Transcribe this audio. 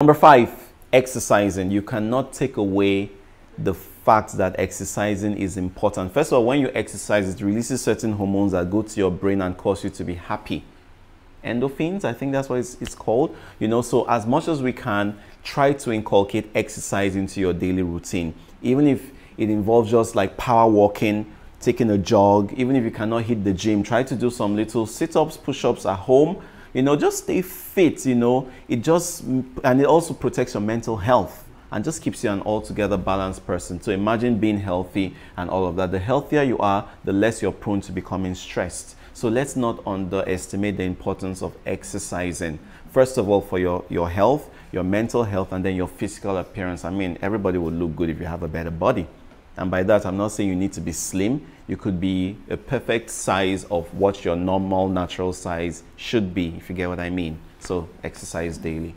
Number five, exercising. You cannot take away the fact that exercising is important. First of all, when you exercise, it releases certain hormones that go to your brain and cause you to be happy. Endorphins, I think that's what it's, it's called. You know, so as much as we can, try to inculcate exercise into your daily routine. Even if it involves just like power walking, taking a jog, even if you cannot hit the gym, try to do some little sit ups, push ups at home you know, just stay fit, you know. It just, and it also protects your mental health and just keeps you an altogether balanced person. So imagine being healthy and all of that. The healthier you are, the less you're prone to becoming stressed. So let's not underestimate the importance of exercising. First of all, for your, your health, your mental health, and then your physical appearance. I mean, everybody would look good if you have a better body. And by that, I'm not saying you need to be slim. You could be a perfect size of what your normal, natural size should be, if you get what I mean. So exercise daily.